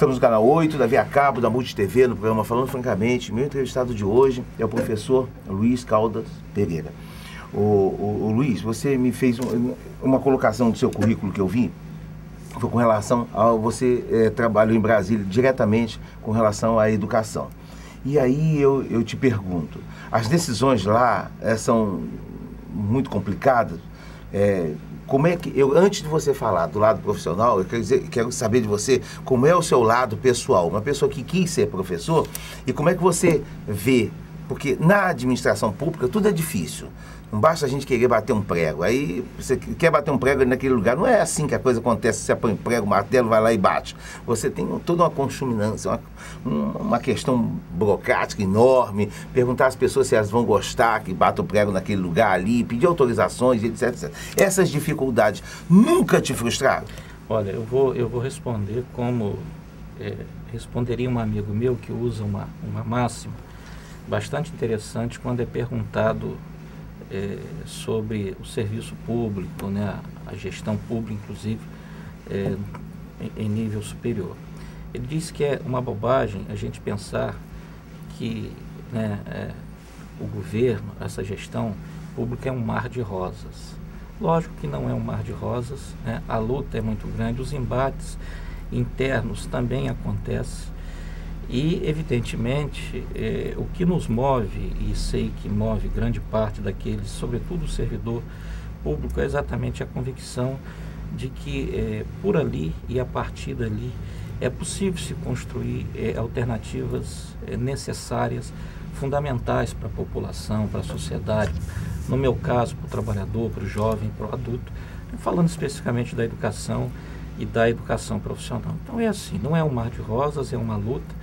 Estamos no canal 8 da Via Cabo, da Multi TV, no programa Falando Francamente. Meu entrevistado de hoje é o professor Luiz Caldas Pereira. O, o, o Luiz, você me fez um, uma colocação do seu currículo que eu vi, foi com relação ao você é, trabalho em Brasília diretamente com relação à educação. E aí eu, eu te pergunto, as decisões lá é, são muito complicadas? É, como é que eu antes de você falar do lado profissional, eu quero, dizer, quero saber de você como é o seu lado pessoal, uma pessoa que quis ser professor e como é que você vê, porque na administração pública tudo é difícil. Não basta a gente querer bater um prego. Aí você quer bater um prego naquele lugar. Não é assim que a coisa acontece. Você põe um prego, martelo vai lá e bate. Você tem toda uma conchuminância, uma, uma questão burocrática enorme. Perguntar às pessoas se elas vão gostar que bata o prego naquele lugar ali, pedir autorizações, etc, etc. Essas dificuldades nunca te frustraram? Olha, eu vou, eu vou responder como é, responderia um amigo meu que usa uma, uma máxima bastante interessante quando é perguntado é, sobre o serviço público, né, a gestão pública, inclusive, é, em, nível superior. Ele disse que é uma bobagem a gente pensar que né, é, o governo, essa gestão pública é um mar de rosas. Lógico que não é um mar de rosas, né, a luta é muito grande, os embates internos também acontecem e, evidentemente, é, o que nos move, e sei que move grande parte daqueles, sobretudo o servidor público, é exatamente a convicção de que é, por ali e a partir dali é possível se construir é, alternativas necessárias, fundamentais para a população, para a sociedade, no meu caso, para o trabalhador, para o jovem, para o adulto, falando especificamente da educação e da educação profissional. Então é assim, não é um mar de rosas, é uma luta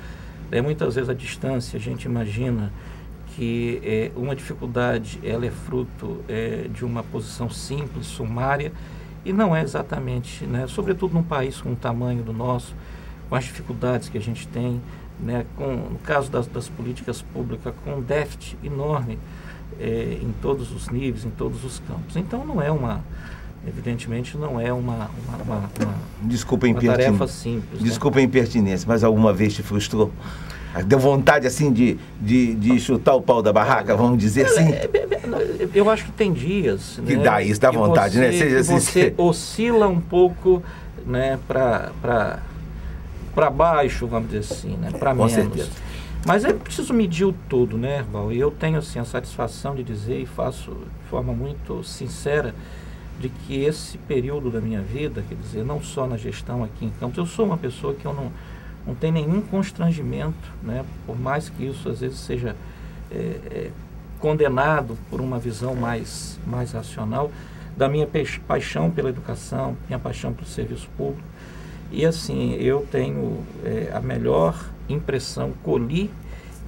é, muitas vezes a distância, a gente imagina que é, uma dificuldade ela é fruto é, de uma posição simples, sumária, e não é exatamente, né? sobretudo num país com o tamanho do nosso, com as dificuldades que a gente tem, né? com, no caso das, das políticas públicas, com um déficit enorme é, em todos os níveis, em todos os campos. Então não é uma, evidentemente não é uma, uma, uma, uma, Desculpa uma tarefa simples. Né? Desculpa né? a impertinência, mas alguma vez te frustrou? Deu vontade assim de, de, de chutar o pau da barraca, vamos dizer assim? É, é, é, eu acho que tem dias. Que né? dá isso, dá vontade, né? você, né? Seja assim, você oscila um pouco né, para baixo, vamos dizer assim, né? Para menos. Certeza. Mas é preciso medir o todo, né, Val? E eu tenho assim, a satisfação de dizer e faço de forma muito sincera de que esse período da minha vida, quer dizer, não só na gestão aqui em Campos, eu sou uma pessoa que eu não, não tenho nenhum constrangimento, né, por mais que isso às vezes seja é, é, condenado por uma visão mais, mais racional, da minha paixão pela educação, minha paixão pelo serviço público. E assim, eu tenho é, a melhor impressão, colhi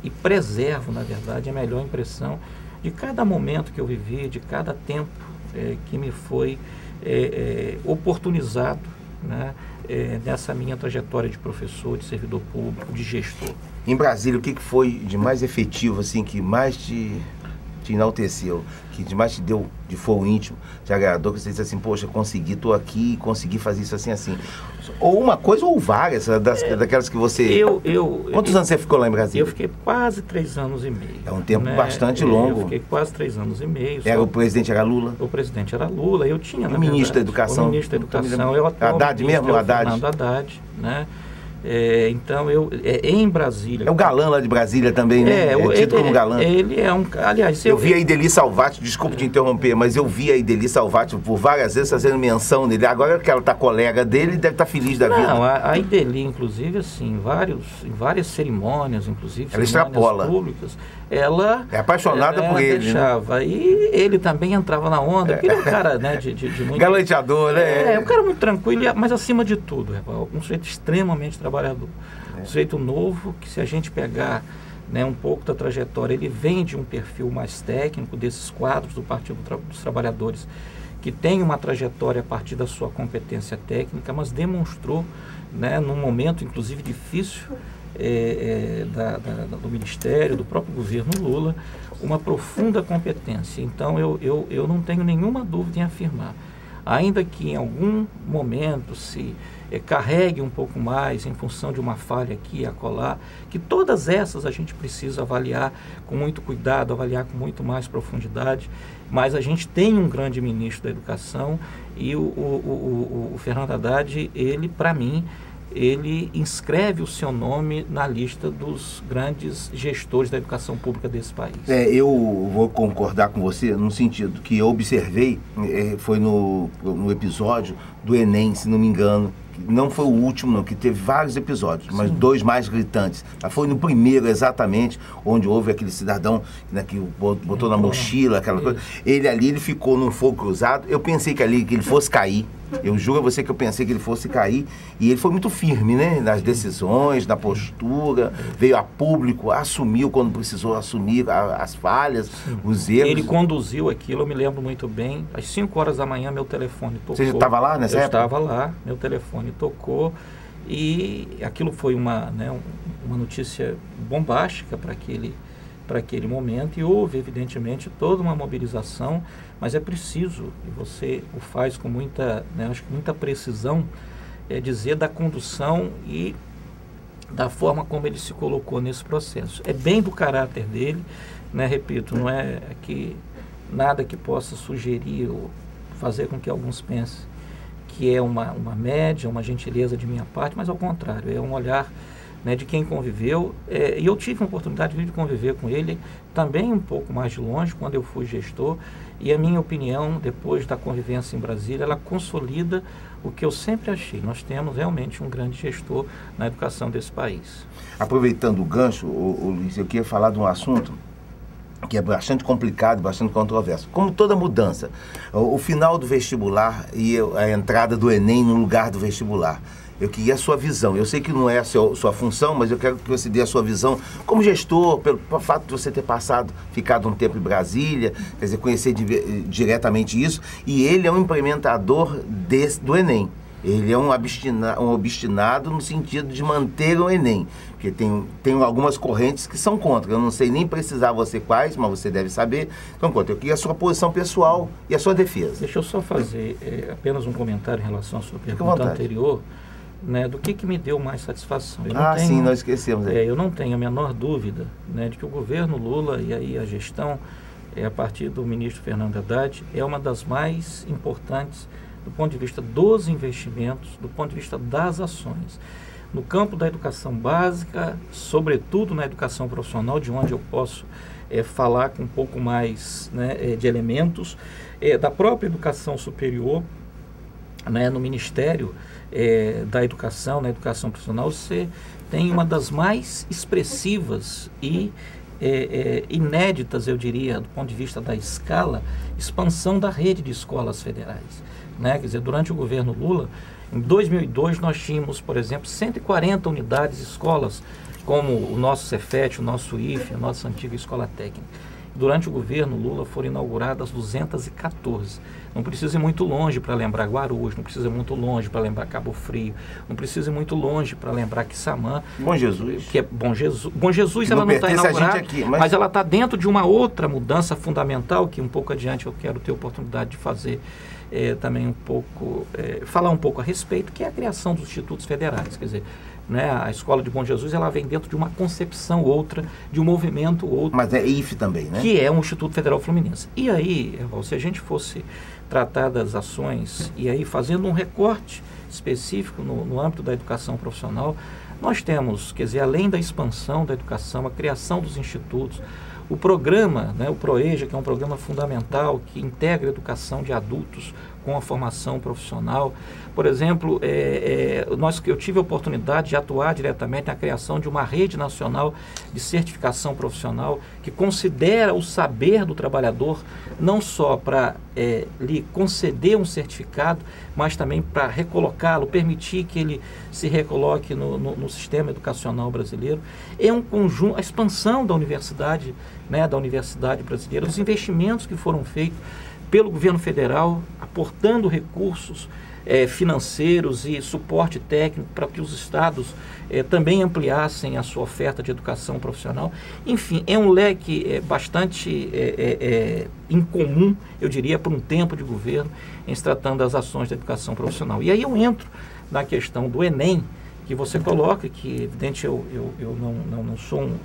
e preservo, na verdade, a melhor impressão de cada momento que eu vivi, de cada tempo é, que me foi é, é, oportunizado né, é, nessa minha trajetória de professor, de servidor público, de gestor. Em Brasília, o que foi de mais efetivo, assim, que mais te te enalteceu, que demais te deu de fogo íntimo, te agradou, que você disse assim, poxa, consegui, tô aqui, consegui fazer isso assim, assim. Ou uma coisa ou várias, das, é, daquelas que você... Eu, eu... Quantos eu, anos você ficou lá em Brasília? Eu fiquei quase três anos e meio. É um tempo né? bastante longo. Eu fiquei quase três anos e meio. Era só... o presidente era Lula? O presidente era Lula, eu tinha, o ministro verdade, da Educação? O ministro da Educação, eu atual Haddad mesmo, Haddad? Fernando Haddad, né? É, então eu é, em Brasília. É o galã lá de Brasília também, né? É, é tido ele, como galã. Ele é um. Aliás, eu, eu vi a Ideli Salvati, desculpe te interromper, mas eu vi a Ideli Salvati por várias vezes fazendo menção dele. Agora que ela está colega dele, deve estar tá feliz da não, vida. Não, a, a Ideli, inclusive, assim, vários, em várias cerimônias, inclusive, ela extrapola. públicas, ela. É apaixonada ela por ele. Né? Deixava. Né? E ele também entrava na onda, porque ele é um cara, né, de, de, de muito. Galanteador, né? É, um cara muito tranquilo, mas acima de tudo, um sujeito extremamente trabalhador. Um sujeito novo que se a gente pegar né, um pouco da trajetória, ele vem de um perfil mais técnico desses quadros do Partido dos Trabalhadores, que tem uma trajetória a partir da sua competência técnica, mas demonstrou, né, num momento inclusive difícil é, é, da, da, do Ministério, do próprio governo Lula, uma profunda competência. Então eu, eu, eu não tenho nenhuma dúvida em afirmar ainda que em algum momento se é, carregue um pouco mais em função de uma falha aqui acolá, que todas essas a gente precisa avaliar com muito cuidado, avaliar com muito mais profundidade, mas a gente tem um grande ministro da educação e o, o, o, o Fernando Haddad, ele, para mim, ele inscreve o seu nome na lista dos grandes gestores da educação pública desse país. É, eu vou concordar com você no sentido que eu observei, é, foi no, no episódio do Enem, se não me engano, não foi o último, não, que teve vários episódios, mas Sim. dois mais gritantes. Foi no primeiro, exatamente, onde houve aquele cidadão né, que botou na mochila, aquela coisa. Ele ali, ele ficou num fogo cruzado. Eu pensei que ali, que ele fosse cair. Eu juro a você que eu pensei que ele fosse cair. E ele foi muito firme, né? Nas decisões, na postura, veio a público, assumiu quando precisou assumir a, as falhas, os erros. Ele conduziu aquilo, eu me lembro muito bem. Às 5 horas da manhã, meu telefone tocou. Você estava lá nessa eu época? Eu estava lá, meu telefone tocou. E aquilo foi uma, né, uma notícia bombástica para aquele para aquele momento e houve, evidentemente, toda uma mobilização, mas é preciso, e você o faz com muita, né, acho que muita precisão, é dizer da condução e da forma como ele se colocou nesse processo. É bem do caráter dele, né, repito, não é que nada que possa sugerir ou fazer com que alguns pensem que é uma, uma média, uma gentileza de minha parte, mas ao contrário, é um olhar né, de quem conviveu. É, e eu tive a oportunidade de conviver com ele também um pouco mais de longe, quando eu fui gestor. E a minha opinião, depois da convivência em Brasília, ela consolida o que eu sempre achei. Nós temos realmente um grande gestor na educação desse país. Aproveitando o gancho, o, o Luiz, eu queria falar de um assunto que é bastante complicado, bastante controverso. Como toda mudança, o, o final do vestibular e a entrada do Enem no lugar do vestibular. Eu queria a sua visão. Eu sei que não é a sua, sua função, mas eu quero que você dê a sua visão como gestor, pelo, pelo fato de você ter passado, ficado um tempo em Brasília, quer dizer, conhecer di, diretamente isso. E ele é um implementador desse, do Enem. Ele é um, obstina, um obstinado no sentido de manter o Enem. Porque tem, tem algumas correntes que são contra. Eu não sei nem precisar você quais, mas você deve saber. Então, contra. Eu queria a sua posição pessoal e a sua defesa. Deixa eu só fazer é, apenas um comentário em relação à sua pergunta anterior né, do que, que me deu mais satisfação. Eu ah, tenho, sim, nós esquecemos. É, eu não tenho a menor dúvida né, de que o governo Lula e aí a gestão, é, a partir do ministro Fernando Haddad, é uma das mais importantes do ponto de vista dos investimentos, do ponto de vista das ações. No campo da educação básica, sobretudo na educação profissional, de onde eu posso é, falar com um pouco mais né, é, de elementos, é, da própria educação superior, né, no Ministério, é, da educação, na educação profissional, você tem uma das mais expressivas e é, é, inéditas, eu diria, do ponto de vista da escala, expansão da rede de escolas federais. Né? Quer dizer, durante o governo Lula, em 2002 nós tínhamos, por exemplo, 140 unidades escolas, como o nosso Cefet, o nosso IFE, a nossa antiga escola técnica. Durante o governo Lula foram inauguradas 214. Não precisa ir muito longe para lembrar Guarulhos, não precisa ir muito longe para lembrar Cabo Frio, não precisa ir muito longe para lembrar Quissamã. Bom Jesus. Que é Bom Jesus. Bom Jesus, ela não está inaugurada, aqui, mas... mas ela está dentro de uma outra mudança fundamental que um pouco adiante eu quero ter oportunidade de fazer é, também um pouco, é, falar um pouco a respeito, que é a criação dos institutos federais. Quer dizer, né, a escola de Bom Jesus ela vem dentro de uma concepção outra, de um movimento outro. Mas é IFE também, né? Que é um Instituto Federal Fluminense. E aí, se a gente fosse tratar das ações e aí fazendo um recorte específico no, no âmbito da educação profissional, nós temos, quer dizer, além da expansão da educação, a criação dos institutos, o programa, né, o PROEJA, que é um programa fundamental que integra educação de adultos com a formação profissional. Por exemplo, é, é, nós, eu tive a oportunidade de atuar diretamente na criação de uma rede nacional de certificação profissional que considera o saber do trabalhador não só para é, lhe conceder um certificado, mas também para recolocá-lo, permitir que ele se recoloque no, no, no, sistema educacional brasileiro. É um conjunto, a expansão da universidade, né, da universidade brasileira, os investimentos que foram feitos pelo governo federal, aportando recursos é, financeiros e suporte técnico para que os estados é, também ampliassem a sua oferta de educação profissional. Enfim, é um leque é, bastante é, é, é, incomum, eu diria, para um tempo de governo, em se tratando das ações da educação profissional. E aí eu entro na questão do Enem, que você coloca, que evidente eu, eu, eu não, não, não sou um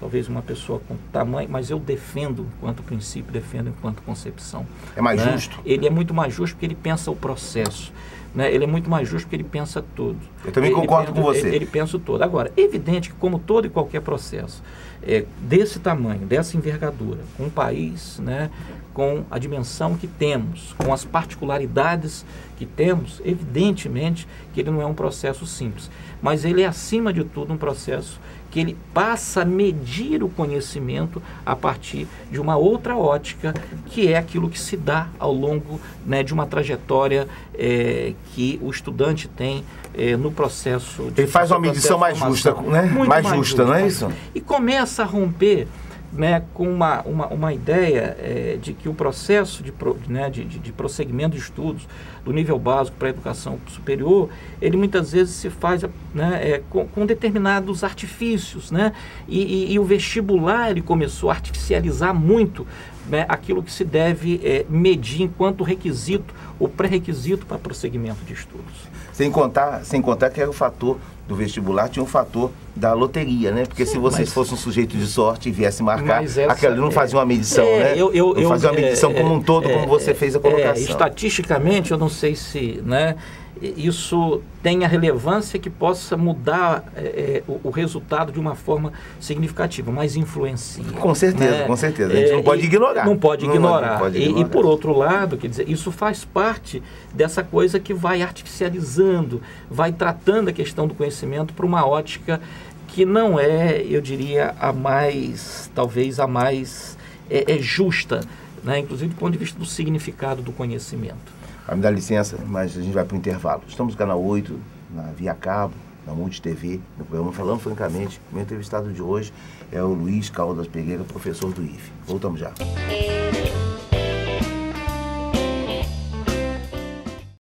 talvez uma pessoa com tamanho, mas eu defendo enquanto princípio, defendo enquanto concepção. É mais né? justo? Ele é muito mais justo porque ele pensa o processo. Né? Ele é muito mais justo porque ele pensa tudo. Eu também ele concordo pensa, com você. Ele, ele pensa o todo. Agora, é evidente que como todo e qualquer processo é, desse tamanho, dessa envergadura, com um país, né, com a dimensão que temos, com as particularidades que temos, evidentemente que ele não é um processo simples, mas ele é acima de tudo um processo que ele passa a medir o conhecimento a partir de uma outra ótica, que é aquilo que se dá ao longo né, de uma trajetória é, que o estudante tem é, no processo. De, ele faz uma medição mais justa, né? Mais, mais, justa, justa, não é isso? E começa a romper né, com uma, uma, uma ideia é, de que o processo de, né, de, de, de, prosseguimento de estudos do nível básico para a educação superior, ele muitas vezes se faz né, é, com, com, determinados artifícios. Né, e, e, e, o vestibular ele começou a artificializar muito né, aquilo que se deve é, medir enquanto requisito ou pré-requisito para prosseguimento de estudos. Sem contar, sem contar que era o fator do vestibular tinha um fator da loteria, né? Porque Sim, se você mas... fosse um sujeito de sorte e viesse marcar, essa, aquele não fazia uma medição, é, né? Eu, eu, não fazia uma medição é, como um todo, é, como você fez a é, colocação. estatisticamente, eu não sei se, né? isso tenha relevância que possa mudar é, é, o, o, resultado de uma forma significativa, mas influencia. Com certeza, né? com certeza. A gente é, não pode ignorar. Não pode ignorar. Não pode ignorar. E, e, por outro lado, quer dizer, isso faz parte dessa coisa que vai artificializando, vai tratando a questão do conhecimento para uma ótica que não é, eu diria, a mais, talvez a mais é, é justa, né? inclusive do ponto de vista do significado do conhecimento. Vai me dar licença, mas a gente vai para o intervalo. Estamos no canal 8, na Via Cabo, na Monte TV, no programa Falando Francamente. Meu entrevistado de hoje é o Luiz Caldas Pereira, professor do IFE. Voltamos já.